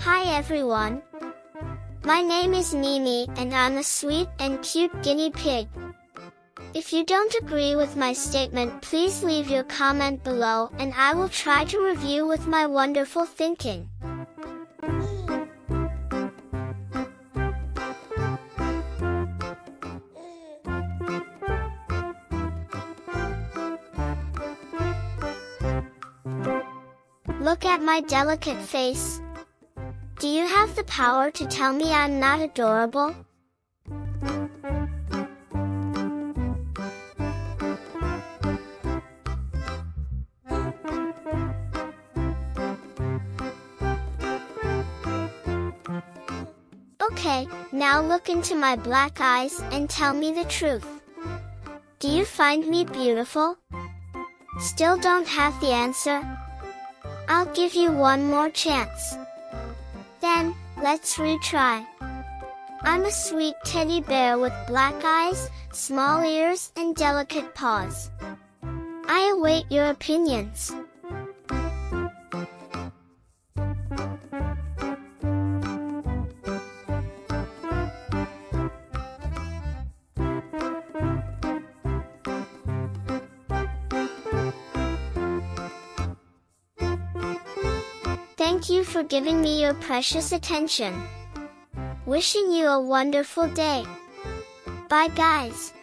Hi everyone. My name is Mimi and I'm a sweet and cute guinea pig. If you don't agree with my statement please leave your comment below and I will try to review with my wonderful thinking. Look at my delicate face. Do you have the power to tell me I'm not adorable? Okay, now look into my black eyes and tell me the truth. Do you find me beautiful? Still don't have the answer? I'll give you one more chance. Then, let's retry. I'm a sweet teddy bear with black eyes, small ears, and delicate paws. I await your opinions. Thank you for giving me your precious attention. Wishing you a wonderful day. Bye guys.